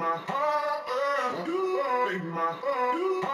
my heart, uh, you break my heart.